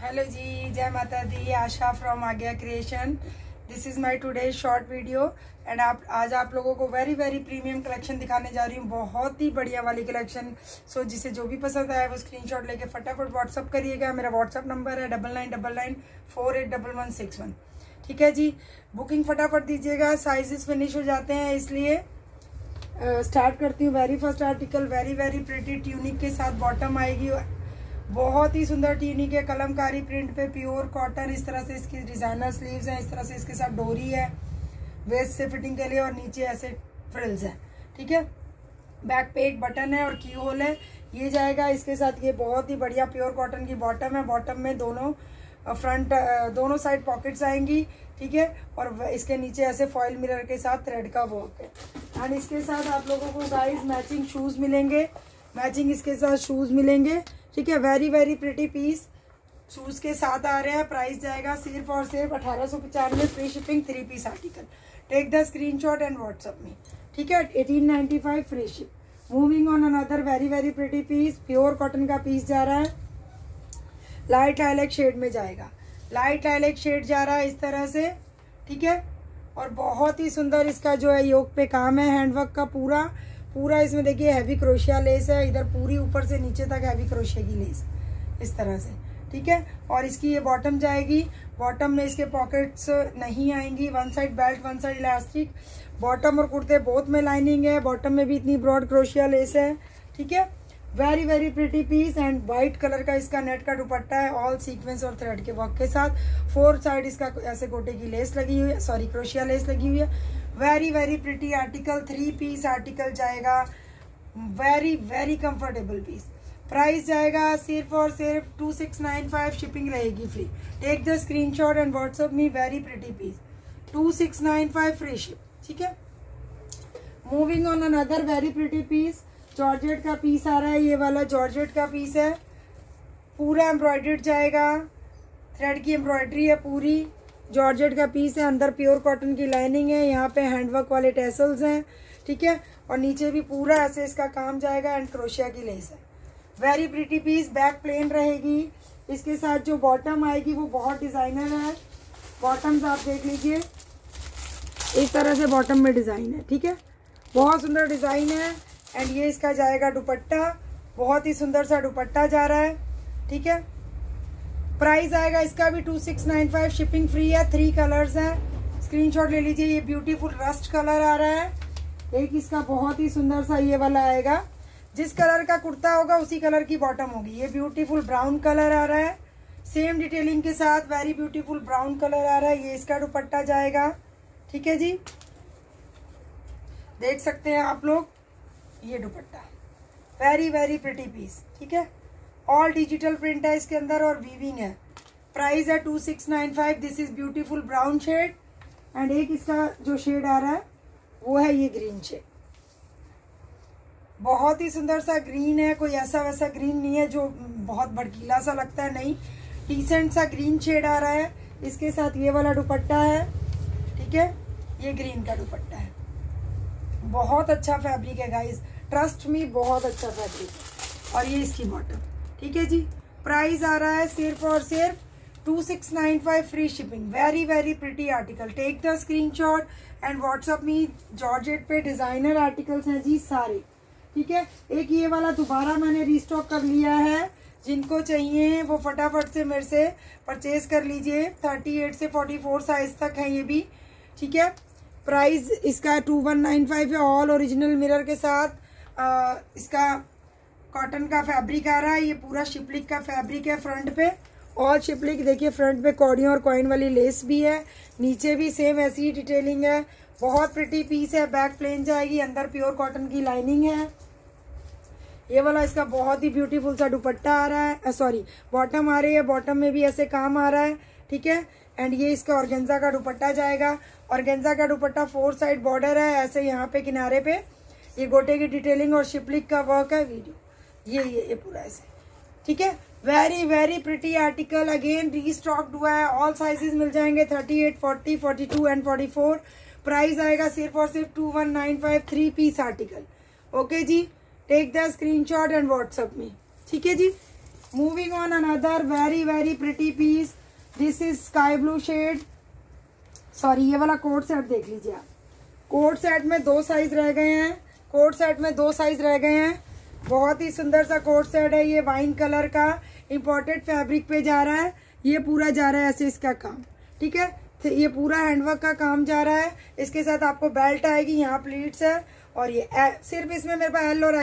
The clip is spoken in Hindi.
हेलो जी जय माता दी Asha from Agya creation this is my today short video and आप आज आप लोगों को वेरी वेरी प्रीमियम कलेक्शन दिखाने जा रही हूँ। बहुत ही बढ़िया वाली कलेक्शन सो so, जिसे जो भी पसंद आया वो स्क्रीनशॉट लेके फटाफट व्हाट्सअप करिएगा। मेरा व्हाट्सअप नंबर है double nine double nine four eight double one six one ठीक है जी? बुकिंग फटाफट दीजिएगा। साइजेस फिनिश हो जाते हैं इसलिए स्टार्ट uh, करती हूँ। Very first article very very pretty tunic के साथ बॉटम आएगी। बहुत ही सुंदर ट्यूनिक के कलमकारी प्रिंट पे प्योर कॉटन इस तरह से इसकी डिज़ाइनर स्लीव्स हैं, इस तरह से इसके साथ डोरी है। वेस्ट से फिटिंग के लिए और नीचे ऐसे फ्रिल्स हैं, ठीक है? बैक पे एक बटन है और की होल है। ये जाएगा इसके साथ, ये बहुत ही बढ़िया प्योर कॉटन की बॉटम है। बॉटम में दोनों फ्रंट दोनों साइड पॉकेट्स आएँगी, ठीक है? और इसके नीचे ऐसे फॉइल मिरर के साथ थ्रेड का वर्क है। एंड इसके साथ आप लोगों को गाइस मैचिंग शूज़ मिलेंगे। मैचिंग इसके साथ शूज़ मिलेंगे। ठीक है very very pretty piece shoes के साथ आ रहे हैं प्राइस जाएगा सिर्फ़ और सिर्फ़ अठारह सौ पचानवे free shipping three piece article take the screenshot and WhatsApp में ठीक है eighteen ninety five free ship moving on another very very pretty piece pure cotton का पीस जा रहा है. लाइट लाइलेक शेड में जाएगा. लाइट लाइलेक शेड जा रहा है इस तरह से. ठीक है, और बहुत ही सुंदर इसका जो है योग पे काम है हैंडवर्क का पूरा. पूरा इसमें देखिए हैवी क्रोशिया लेस है, इधर पूरी ऊपर से नीचे तक हैवी क्रोशिया की लेस इस तरह से, ठीक है? और इसकी ये बॉटम जाएगी बॉटम में इसके पॉकेट्स नहीं आएँगी one side belt one side elastic bottom और कुर्ते बोथ में लाइनिंग है बॉटम में भी इतनी ब्रॉड क्रोशिया लेस है, ठीक है? Very very pretty piece and white colour का इसका नेट का दुपट्टा है ऑल सीक्वेंस और थ्रेड के वर्क के साथ। फोर साइड इसका ऐसे गोटे की लेस लगी हुई है सॉरी क्रोशिया लेस लगी हुई है। Very very pretty article three piece article जाएगा। Very very comfortable piece price जाएगा सिर्फ़ और सिर्फ़ two six nine five shipping रहेगी free take the screenshot and WhatsApp me very pretty piece two six nine five free ship ठीक है? Moving on another very pretty piece georgette का पीस आ रहा है, ये वाला जॉर्जेट का पीस है। पूरा एम्ब्रॉयडर्ड जाएगा। थ्रेड की एम्ब्रॉयडरी है पूरी। जॉर्जेट का पीस है, अंदर प्योर कॉटन की लाइनिंग है, यहाँ पे हैंडवर्क वाले टेसल्स हैं, ठीक है? और नीचे भी पूरा ऐसे इसका काम जाएगा एंड क्रोशिया की लेस है। Very pretty piece back plain रहेगी। इसके साथ जो बॉटम आएगी, वो बहुत डिज़ाइनर है। बॉटम्स आप देख लीजिए। इस तरह से बॉटम में डिज़ाइन है, ठीक है? बहुत सुंदर डिज़ाइन है। एंड ये इसका जाएगा दुपट्टा। बहुत ही सुंदर सा दुपट्टा जा रहा है, ठीक है? प्राइस आएगा इसका भी two six nine five shipping free है थ्री कलर्स हैं। स्क्रीनशॉट ले लीजिए, ये ब्यूटीफुल रस्ट कलर आ रहा है। एक इसका बहुत ही सुंदर सा ये वाला आएगा। जिस कलर का कुर्ता होगा, उसी कलर की बॉटम होगी। ये ब्यूटीफुल ब्राउन कलर आ रहा है। सेम डिटेलिंग के साथ वेरी ब्यूटीफुल ब्राउन कलर आ रहा है। ये इसका दुपट्टा जाएगा। ठीक है जी? देख सकते हैं आप लोग, ये dupatta. Very very pretty piece ठीक है? ऑल डिजिटल प्रिंट है इसके अंदर और वीविंग है। प्राइस है two six nine five this is beautiful brown shade and एक इसका जो शेड आ रहा है, वो है ये ग्रीन शेड बहुत ही सुंदर सा ग्रीन है, कोई ऐसा वैसा ग्रीन नहीं है जो बहुत भड़कीला सा लगता है, नहीं। डिसेंट सा ग्रीन शेड आ रहा है। इसके साथ ये वाला दुपट्टा है, ठीक है? ये ग्रीन का दुपट्टा है। बहुत अच्छा फैब्रिक है गाइस ट्रस्ट मी बहुत अच्छा फैब्रिक है। और ये इसकी बॉटम ठीक है जी? प्राइस आ रहा है सिर्फ़ और सिर्फ़ two six nine five free shipping very very pretty article take the screenshot and WhatsApp me georgette पे डिज़ाइनर आर्टिकल्स हैं जी सारे। ठीक है? एक ये वाला दोबारा मैंने रिस्टॉक कर लिया है। जिनको चाहिए वो फटाफट से मेरे से परचेज कर लीजिए। थर्टी एट से फोर्टी फोर साइज़ तक है ये भी। ठीक है? प्राइस इसका टू वन नाइन फाइव है ऑल ओरिजिनल मिरर के साथ। आ, इसका कॉटन का फैब्रिक आ रहा है, ये पूरा शिपलिक का फैब्रिक है फ्रंट पे। और शिपलिक देखिए फ्रंट पे कौड़ियों और कॉइन वाली लेस भी है। नीचे भी सेम ऐसी ही डिटेलिंग है। बहुत प्रिटी पीस है बैक प्लेन जाएगी, अंदर प्योर कॉटन की लाइनिंग है। ये वाला इसका बहुत ही ब्यूटीफुल सा दुपट्टा आ रहा है। सॉरी बॉटम आ रही है बॉटम में भी ऐसे काम आ रहा है, ठीक है? एंड ये इसका ऑर्गेंजा का दुपट्टा जाएगा। ऑर्गेंजा का दुपट्टा फोर साइड बॉर्डर है, ऐसे यहाँ पे किनारे पे। ये गोटे की डिटेलिंग और शिपलिक का वर्क है वीडियो ये ये ये पूरा ऐसे। ठीक है? Very very pretty article again restocked हुआ है। ऑल साइजेस मिल जाएँगे। Thirty eight forty forty two and forty four price आएगा सिर्फ़ और सिर्फ़ two one nine five three piece article okay ji? Take the screenshot and WhatsApp में ठीक है जी? Moving on another very very pretty piece this is sky blue shade sorry ये वाला कोट सेट देख लीजिए आप। कोट सेट में दो साइज़ रह गए हैं। कोट सेट में दो साइज़ रह गए हैं। बहुत ही सुंदर सा कोट सेट है, ये वाइन कलर का इम्पोर्टेड फैब्रिक पे जा रहा है। ये पूरा जा रहा है ऐसे इसका काम, ठीक है? तो ये पूरा हैंडवर्क का काम जा रहा है। इसके साथ आपको बेल्ट आएगी, यहाँ प्लीट्स है, और ये सिर्फ़ इसमें मेरे पास एल और